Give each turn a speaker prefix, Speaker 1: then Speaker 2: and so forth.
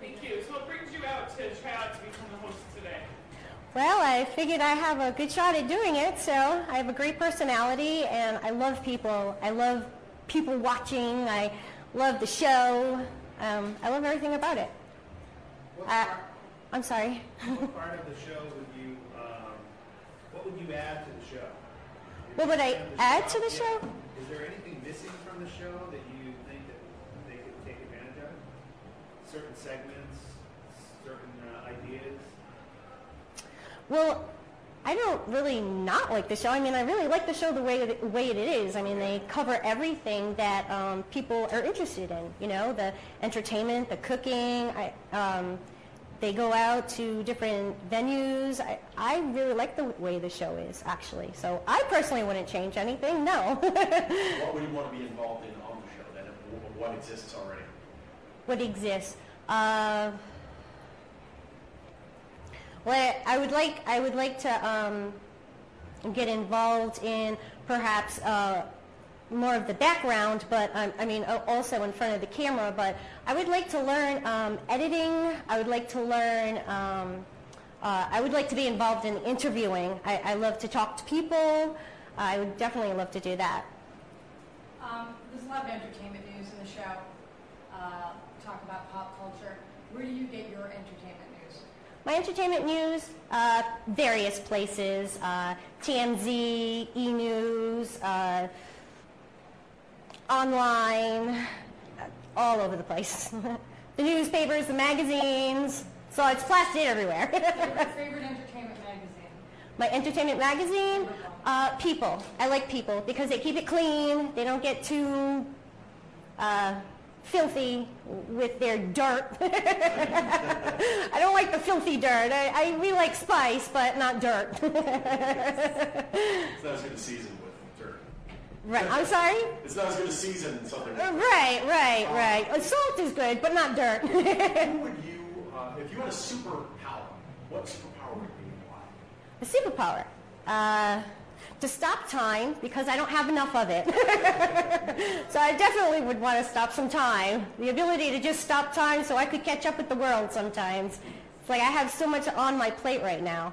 Speaker 1: Thank you. So what brings you out to try out to become the host today?
Speaker 2: Well, I figured I have a good shot at doing it, so I have a great personality and I love people. I love people watching. I love the show. Um, I love everything about it.
Speaker 3: What
Speaker 2: Uh,
Speaker 3: part,
Speaker 2: I'm sorry.
Speaker 3: what part of the show would you, um, what would you add to the show? If
Speaker 2: What would I
Speaker 3: had
Speaker 2: add to the
Speaker 3: yeah.
Speaker 2: show?
Speaker 3: Is there anything missing from the show that you think that they could take advantage of? Certain segments, certain uh, ideas?
Speaker 2: Well, I don't really not like the show. I mean, I really like the show the way it, way it is. I mean, they cover everything that um, people are interested in. You know, the entertainment, the cooking. I, um, they go out to different venues. I, I really like the way the show is, actually. So I personally wouldn't change anything. No.
Speaker 4: What would you want to be involved in on the show then, what exists already?
Speaker 2: What exists. Uh, well, I would like I would like to um, get involved in perhaps uh, more of the background, but um, I mean also in front of the camera. But I would like to learn um, editing. I would like to learn. Um, uh, I would like to be involved in interviewing. I, I love to talk to people. I would definitely love to do that.
Speaker 5: Um, there's a lot of entertainment news in the show. Uh, talk about pop culture. Where do you get your entertainment news?
Speaker 2: My entertainment news, uh, various places, uh, TMZ, E! News, uh, online, uh, all over the place. the newspapers, the magazines, so it's plastered everywhere.
Speaker 5: Your favorite entertainment magazine?
Speaker 2: My entertainment magazine, uh, People. I like People because they keep it clean. They don't get too uh, filthy with their dirt. I don't like the filthy dirt. I, I really like spice, but not dirt.
Speaker 4: It's not as good a season with dirt.
Speaker 2: right. I'm sorry.
Speaker 4: It's not as good a season something.
Speaker 2: Uh, Right, right, right. Uh, Salt is good, but not dirt.
Speaker 4: Who would you, uh, if you had a superpower, what superpower would it be and why?
Speaker 2: A superpower. Uh, to stop time because I don't have enough of it. so I definitely would want to stop some time. The ability to just stop time so I could catch up with the world sometimes. It's like I have so much on my plate right now.